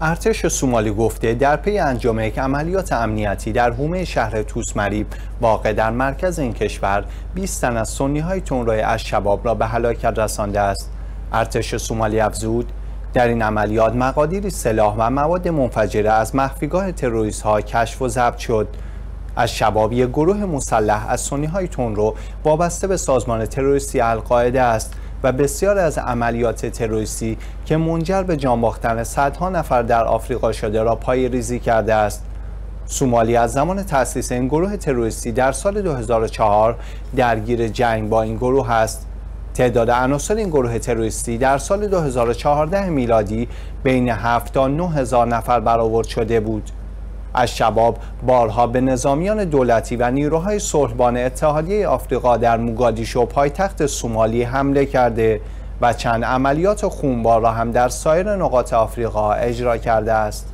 ارتش سومالی گفته در پی انجام یک عملیات امنیتی در حومه شهر توسمریب واقع در مرکز این کشور 20 تن از سنی های تونروی از شباب را به هلاکت رسانده است. ارتش سومالی افزود در این عملیات مقادیری سلاح و مواد منفجره از مخفیگاه تروریست ها کشف و ضبط شد. از شباب یک گروه مسلح از سنی های تونرو وابسته به سازمان تروریستی القاعده است. و بسیار از عملیات تروریستی که منجر به جان باختن صدها نفر در آفریقا شده را پای ریزی کرده است. سومالی از زمان تأسیس این گروه تروریستی در سال 2004 درگیر جنگ با این گروه است. تعداد عناصر این گروه تروریستی در سال 2014 میلادی بین 7 تا 9 هزار نفر برآورد شده بود. از شباب بارها به نظامیان دولتی و نیروهای صلحبان اتحادیه آفریقا در موگادیشو پایتخت سومالی حمله کرده و چند عملیات خونبار را هم در سایر نقاط آفریقا اجرا کرده است.